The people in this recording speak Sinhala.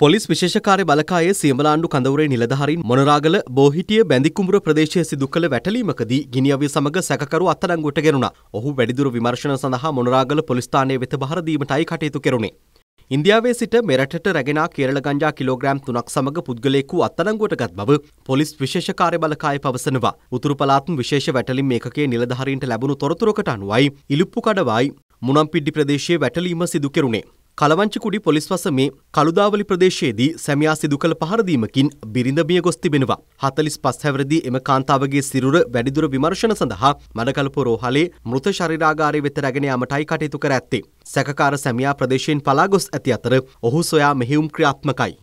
පොලිස් විශේෂකාරය බලකායේ සියමලාණ්ඩු කඳවරේ නිලධහරින් මොනරාගල බෝහිටිය බැඳිකුඹුර ප්‍රදේශය සිදු කළ වැටලීමකදී ගිනිියවිය සමඟ සැකරු අත්තරංගුවට ගෙනුණා. ඔහු වැඩිදුර විමර්ශන සඳහා මොනරාගල පොලිස්ථානය වෙත බහරදීමටයි කටයුතු කෙරුණේ. ඉන්දියාවේ සිට මෙරටට රැගෙන කේරළ ගංජා කිලෝග්‍රෑම් තුනක් සමඟ පුද්ගලයෙකු අත්තරංගුවට ගත් බව පොලිස් විශේෂකාරය බලකාය පවසනවා. උතුරු පලාත්ම විශේෂ වැටලින් මේකේ නිලධහරින්ට ලැබුණු තොරතුරකට අනුවයි ඉලුප්පු කඩවයි මුණම්පිඩ්ඩි ප්‍රදේශයේ වැටලීම සිදු කෙරුණේ. කලවංචිකුඩි පොලිස් වසමේ කළුදාවලි ප්‍රදේශයේදී සැමියා සිදු කළ පහරදීමකින් බිරිඳ මිය ගොස් තිබෙනවා. හතලිස් පස් හැවරදී එම කාන්තාවගේ සිරුර වැඩිදුර විමර්ශන සඳහා මඩකලපු රෝහලේ මෘත ශරිරාගාරය වෙත රැගෙන යාමටයි කටයුතු කර ඇත්තේ. සැකකාර සැමියා ප්‍රදේශයෙන් පලා ගොස් ඇති අතර ඔහු සොයා මෙහෙයුම් ක්‍රියාත්මකයි.